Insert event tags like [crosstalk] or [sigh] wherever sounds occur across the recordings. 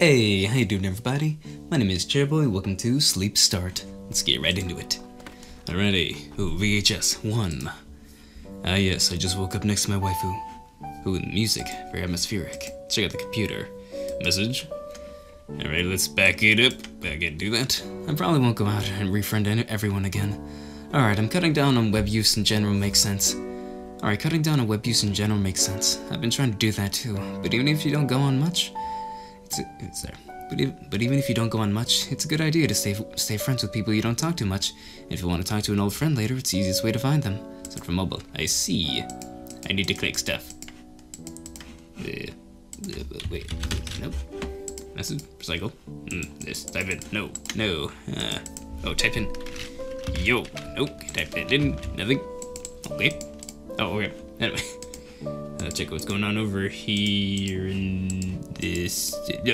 Hey, how you doing everybody? My name is CherryBoy, welcome to Sleep Start. Let's get right into it. Alrighty, ooh, VHS 1. Ah yes, I just woke up next to my waifu. Ooh, music, very atmospheric. Check out the computer. Message. Alright, let's back it up. I can do that. I probably won't go out and refriend everyone again. Alright, I'm cutting down on web use in general makes sense. Alright, cutting down on web use in general makes sense. I've been trying to do that too, but even if you don't go on much, it's, it's there. But, ev but even if you don't go on much, it's a good idea to stay stay friends with people you don't talk to much. If you want to talk to an old friend later, it's the easiest way to find them. Except for mobile. I see. I need to click stuff. Uh, uh, wait, nope. Message, recycle. Mm, this, type in. No, no. Uh, oh, type in. Yo, nope. Type that in. Nothing. Okay. Oh, okay. Anyway. Uh, check what's going on over here in this. [clears throat]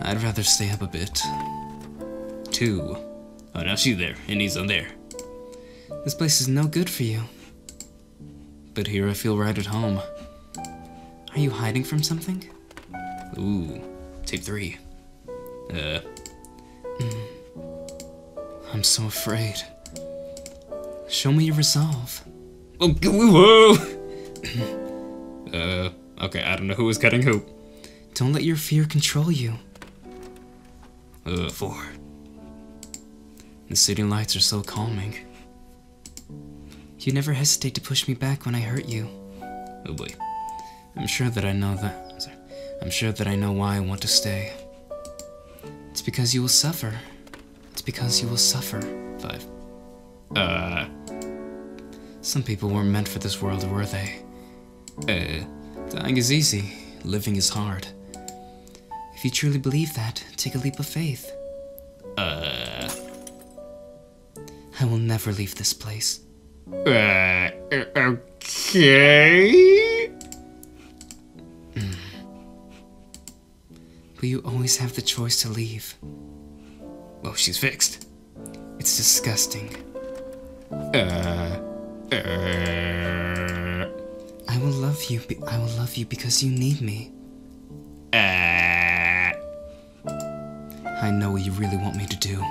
I'd rather stay up a bit. Two. Oh, now she's there, and he's on there. This place is no good for you. But here I feel right at home. Are you hiding from something? Ooh, tape three. Uh. I'm so afraid. Show me your resolve. Oh, whoa! [clears throat] uh, okay, I don't know who was cutting who. Don't let your fear control you. Uh, four. The city lights are so calming. You never hesitate to push me back when I hurt you. Oh boy. I'm sure that I know that. Sorry. I'm sure that I know why I want to stay. It's because you will suffer. It's because you will suffer. Five. Uh. Some people weren't meant for this world, were they? Uh. Dying is easy, living is hard. If you truly believe that, take a leap of faith. Uh. I will never leave this place. Uh, okay. But you always have the choice to leave. Well, she's fixed. It's disgusting. Uh, uh, you. Be- I will love you because you need me. uh, I know what you really want me to do.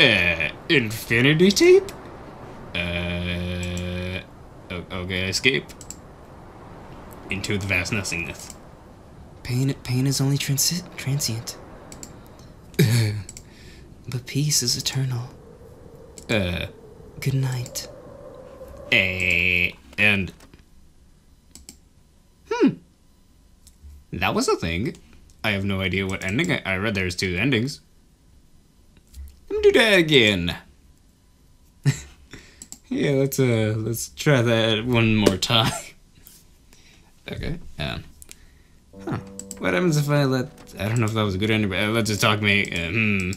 uh, infinity tape? Uh, okay, escape. Into the vast nothingness. Pain, pain is only transi- transient. [laughs] but peace is eternal. Uh, Good night. And. Hmm. That was a thing. I have no idea what ending. I, I read there's two endings. Let me do that again. [laughs] yeah, let's uh, let's try that one more time. [laughs] okay. Um. Huh. What happens if I let? I don't know if that was a good ending, but uh, let's just talk me. Uh, hmm.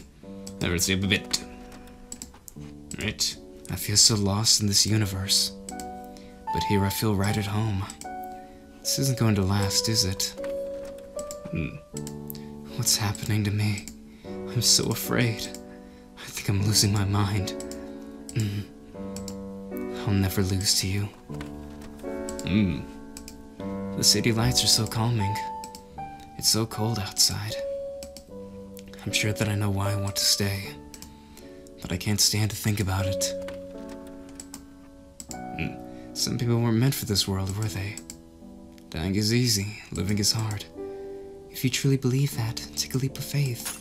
Let's see a bit. Right. I feel so lost in this universe. But here I feel right at home. This isn't going to last, is it? Hmm. What's happening to me? I'm so afraid. I think I'm losing my mind. Mm. I'll never lose to you. Hmm. The city lights are so calming. It's so cold outside. I'm sure that I know why I want to stay, but I can't stand to think about it. Mm. Some people weren't meant for this world, were they? Dying is easy, living is hard. If you truly believe that, take a leap of faith.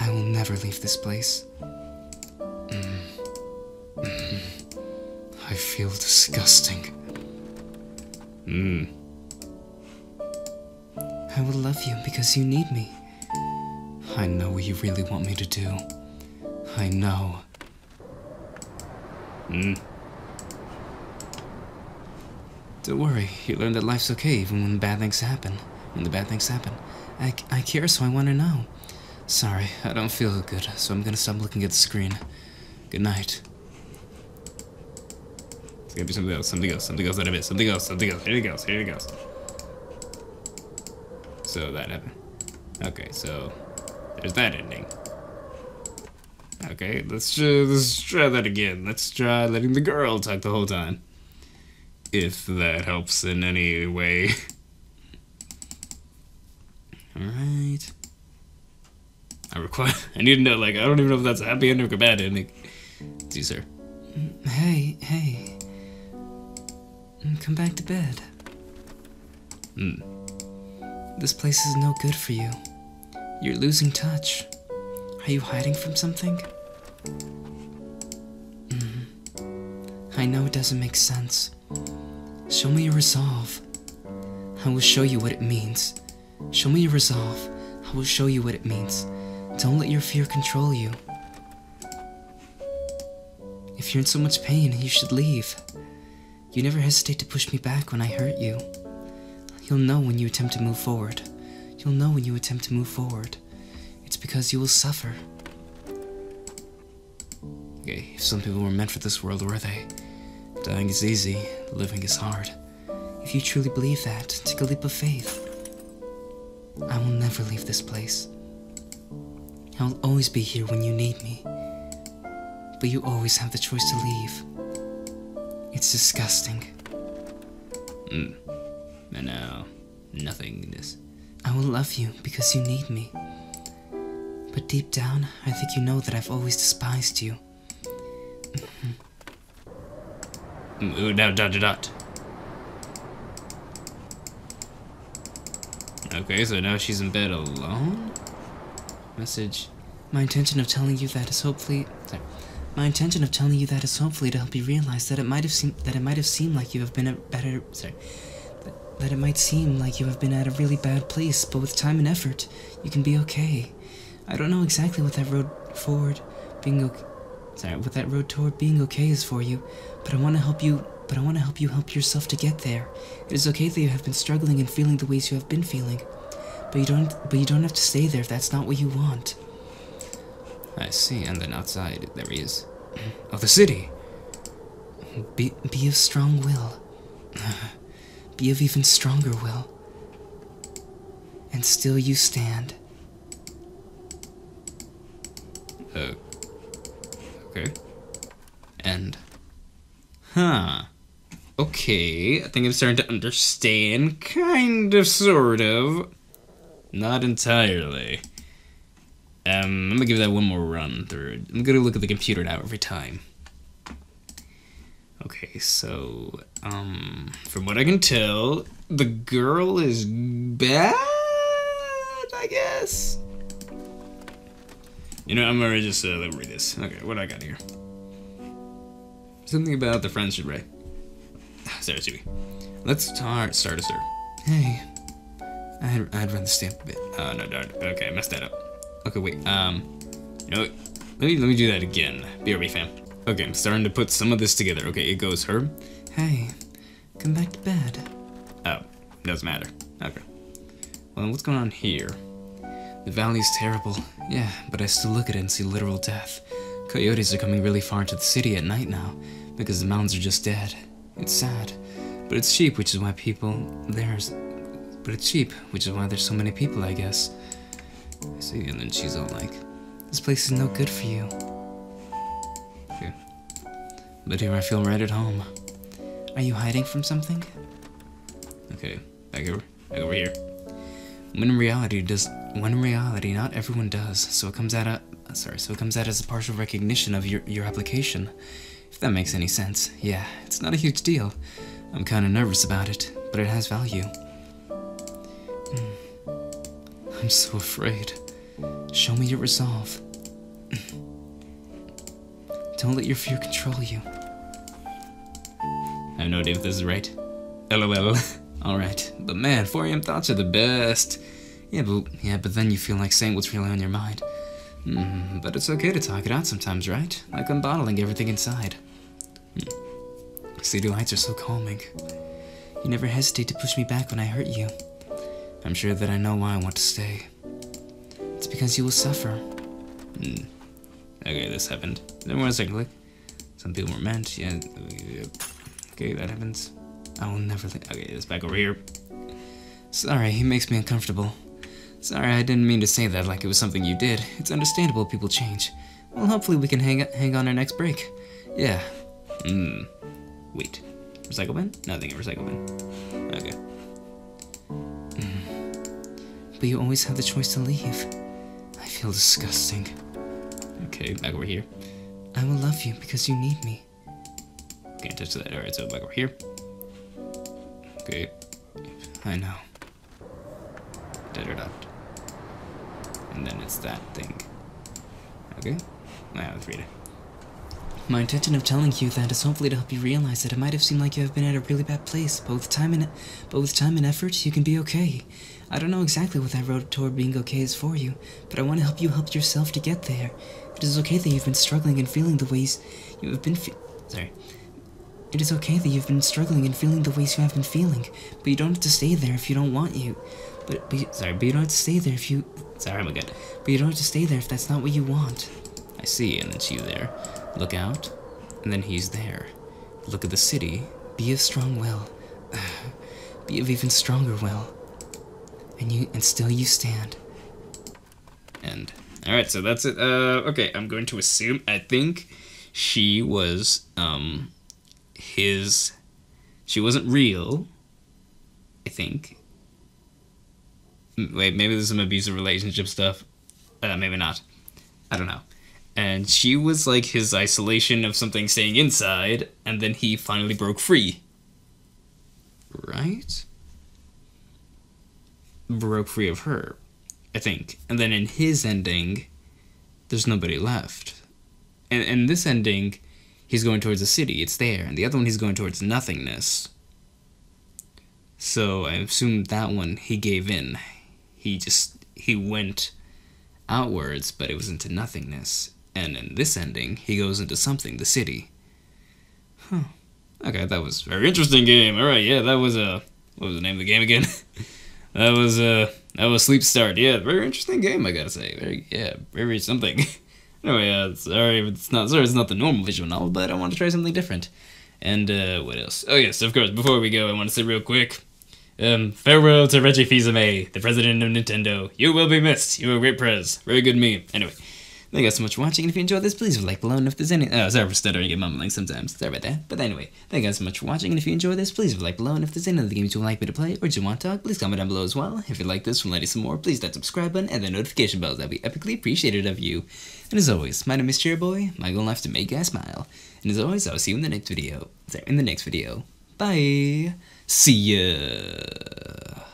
I will never leave this place. Mm. Mm. I feel disgusting. Hmm. I will love you because you need me. I know what you really want me to do. I know. Hmm. Don't worry, you learn that life's okay even when the bad things happen. When the bad things happen. I, I care, so I want to know. Sorry, I don't feel good, so I'm gonna stop looking at the screen. Good night. It's gotta be something else, something else, something else that I missed, something else, something else. Here it goes, here it goes. So that happened. Okay, so there's that ending. Okay, let's try, let's try that again. Let's try letting the girl talk the whole time. If that helps in any way. Alright. I require. [laughs] I need to know. Like, I don't even know if that's a happy ending or a bad ending. See, sir. Hey, hey. Come back to bed. Hmm. This place is no good for you. You're losing touch. Are you hiding from something? Mm. I know it doesn't make sense. Show me your resolve. I will show you what it means. Show me your resolve. I will show you what it means. Don't let your fear control you. If you're in so much pain, you should leave. You never hesitate to push me back when I hurt you. You'll know when you attempt to move forward. You'll know when you attempt to move forward. It's because you will suffer. Okay, if some people were meant for this world, were they? Dying is easy, living is hard. If you truly believe that, take a leap of faith. I will never leave this place. I will always be here when you need me. But you always have the choice to leave. It's disgusting. Hmm. And now, nothingness. I will love you because you need me. But deep down, I think you know that I've always despised you. [laughs] Ooh, now dot dot dot. Okay, so now she's in bed alone? Message. My intention of telling you that is hopefully sorry. My intention of telling you that is hopefully to help you realize that it might have seemed that it might have seemed like you have been a better sorry that, that it might seem like you have been at a really bad place, but with time and effort, you can be okay. I don't know exactly what that road forward being okay sorry, what that road toward being okay is for you, but I want to help you but I want to help you help yourself to get there. It is okay that you have been struggling and feeling the ways you have been feeling. But you don't but you don't have to stay there if that's not what you want. I see, and then outside, there he is. Of the city! Be, be of strong will. [sighs] Be of even stronger will. And still you stand. Uh, okay. And. Huh. Okay, I think I'm starting to understand. Kind of, sort of. Not entirely. Um, I'm gonna give that one more run through. I'm gonna look at the computer now every time. Okay, so, um, from what I can tell, the girl is bad, I guess? You know, I'm gonna just uh, let me read this. Okay, what do I got here? Something about the friendship, right? Sarah Sue. Let's start, start us, sir. Hey. I'd, I'd rather stay up a bit. Oh, no, no, okay, I messed that up. Okay, wait, um, you know what? Let me, let me do that again. BRB fam. Okay, I'm starting to put some of this together. Okay, it goes her. Hey. Come back to bed. Oh, doesn't matter. Okay. Well, what's going on here? The valley's terrible. Yeah, but I still look at it and see literal death. Coyotes are coming really far into the city at night now, because the mountains are just dead. It's sad. But it's cheap, which is why people there's but it's cheap, which is why there's so many people, I guess. I see, and then she's all like, This place is no good for you. okay. But here I feel right at home. Are you hiding from something? Okay, back over, back over here. When in reality does when in reality not everyone does, so it comes out a sorry, so it comes out as a partial recognition of your your application. If that makes any sense. Yeah, it's not a huge deal. I'm kinda nervous about it, but it has value. Hmm. I'm so afraid. Show me your resolve. [clears throat] Don't let your fear control you. I have no idea if this is right. LOL. [laughs] Alright. But man, 4 a.m. thoughts are the best. Yeah, but yeah, but then you feel like saying what's really on your mind. Mm, but it's okay to talk it out sometimes, right? Like unbottling everything inside. Hmm. City lights are so calming. You never hesitate to push me back when I hurt you. I'm sure that I know why I want to stay. It's because you will suffer. Hmm. Okay, this happened. Then one second, click. Some people were meant. Yeah. Okay, that happens. I will never let. Okay, it's back over here. Sorry, he makes me uncomfortable. Sorry, I didn't mean to say that like it was something you did. It's understandable people change. Well, hopefully we can hang hang on our next break. Yeah. Hmm. Wait. Recycle bin? Nothing in recycle bin. Okay. But you always have the choice to leave. I feel disgusting. Okay, back over here. I will love you because you need me. Can't touch that. Alright, so back over here. Okay. I know. Da da da. And then it's that thing. Okay. Now let's read it. My intention of telling you that is hopefully to help you realize that it might have seemed like you have been at a really bad place, but with time and but with time and effort, you can be okay. I don't know exactly what that road toward being okay is for you, but I want to help you help yourself to get there. It is okay that you've been struggling and feeling the ways you have been. Fe- Sorry. It is okay that you've been struggling and feeling the ways you have been feeling, but you don't have to stay there if you don't want you. But, but sorry, but you don't have to stay there if you. Sorry, I'm good. But you don't have to stay there if that's not what you want. I see, and it's you there. Look out, and then he's there. Look at the city. Be of strong will. [sighs] Be of even stronger will. And you and still you stand. And alright, so that's it. Uh okay, I'm going to assume I think she was um his she wasn't real. I think. Wait, maybe there's some abusive relationship stuff. Uh maybe not. I don't know. And she was like his isolation of something staying inside, and then he finally broke free. Right? Broke free of her. I think. And then in his ending, there's nobody left. And in this ending, he's going towards the city. It's there. And the other one, he's going towards nothingness. So I assume that one, he gave in. He just, he went outwards, but it was into nothingness. And in this ending, he goes into something, the city. Huh. Okay, that was very interesting game. All right, yeah, that was a, what was the name of the game again? [laughs] that was uh that was Sleep Start. Yeah, very interesting game, I gotta say. Very yeah, very something. [laughs] anyway, uh, sorry it's not sorry it's not the normal visual novel, but I want to try something different. And uh, what else? Oh yes, of course. Before we go, I want to say real quick. Um, farewell to Reggie Fils-Aimé, the president of Nintendo. You will be missed. You were a great prez. Very good meme. Anyway, thank you guys so much for watching. And if you enjoyed this, please leave a like below. And if there's any, oh, sorry for stuttering and mumbling sometimes. Sorry about that. But anyway, thank you guys so much for watching. And if you enjoyed this, please leave a like below. And if there's any other games you would like me to play or you want to talk, please comment down below as well. If you like this, from letting some more, please that subscribe button and the notification bell. That'd be epically appreciated of you. And as always, my name is CherryBoy. My goal in life to make you guys smile. And as always, I'll see you in the next video. Sorry, in the next video. Bye. See ya.